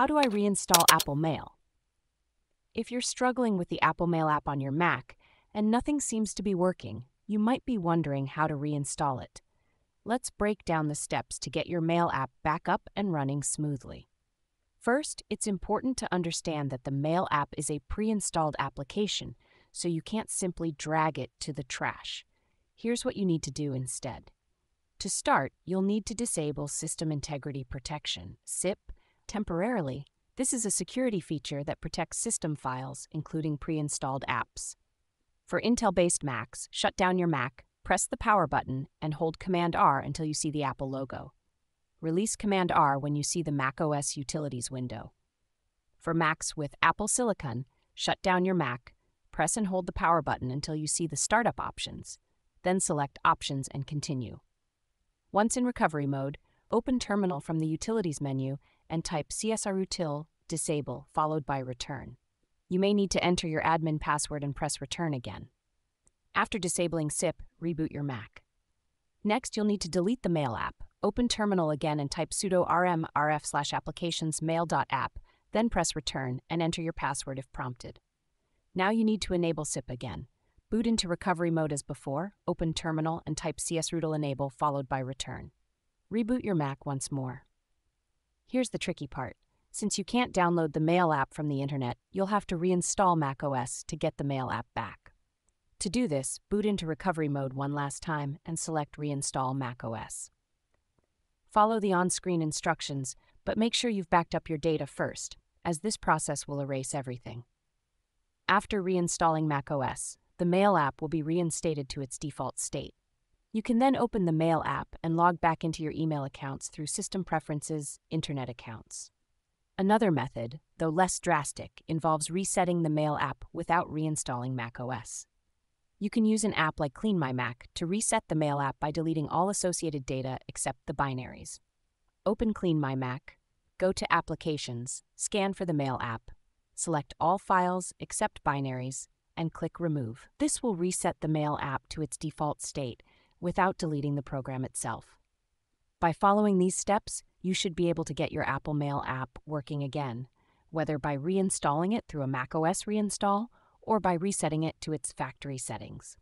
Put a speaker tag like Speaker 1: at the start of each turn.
Speaker 1: how do I reinstall Apple Mail? If you're struggling with the Apple Mail app on your Mac and nothing seems to be working, you might be wondering how to reinstall it. Let's break down the steps to get your Mail app back up and running smoothly. First, it's important to understand that the Mail app is a pre installed application, so you can't simply drag it to the trash. Here's what you need to do instead. To start, you'll need to disable System Integrity Protection, SIP, temporarily. This is a security feature that protects system files, including pre installed apps. For Intel based Macs, shut down your Mac, press the power button, and hold Command R until you see the Apple logo. Release Command R when you see the macOS Utilities window. For Macs with Apple Silicon, shut down your Mac, press and hold the power button until you see the startup options, then select Options and continue. Once in recovery mode, open Terminal from the Utilities menu and type csrutil disable followed by return. You may need to enter your admin password and press return again. After disabling SIP, reboot your Mac. Next, you'll need to delete the Mail app. Open Terminal again and type sudo rm rf slash applications mail.app, then press return and enter your password if prompted. Now you need to enable SIP again. Boot into recovery mode as before, open Terminal and type csrutil enable followed by return. Reboot your Mac once more. Here's the tricky part. Since you can't download the Mail app from the internet, you'll have to reinstall macOS to get the Mail app back. To do this, boot into recovery mode one last time and select Reinstall macOS. Follow the on screen instructions, but make sure you've backed up your data first, as this process will erase everything. After reinstalling macOS, the Mail app will be reinstated to its default state. You can then open the Mail app and log back into your email accounts through System Preferences, Internet Accounts. Another method, though less drastic, involves resetting the Mail app without reinstalling macOS. You can use an app like Clean My Mac to reset the Mail app by deleting all associated data except the binaries. Open Clean My Mac, go to Applications, scan for the Mail app, select all files except binaries, and click Remove. This will reset the Mail app to its default state without deleting the program itself. By following these steps, you should be able to get your Apple Mail app working again, whether by reinstalling it through a macOS reinstall or by resetting it to its factory settings.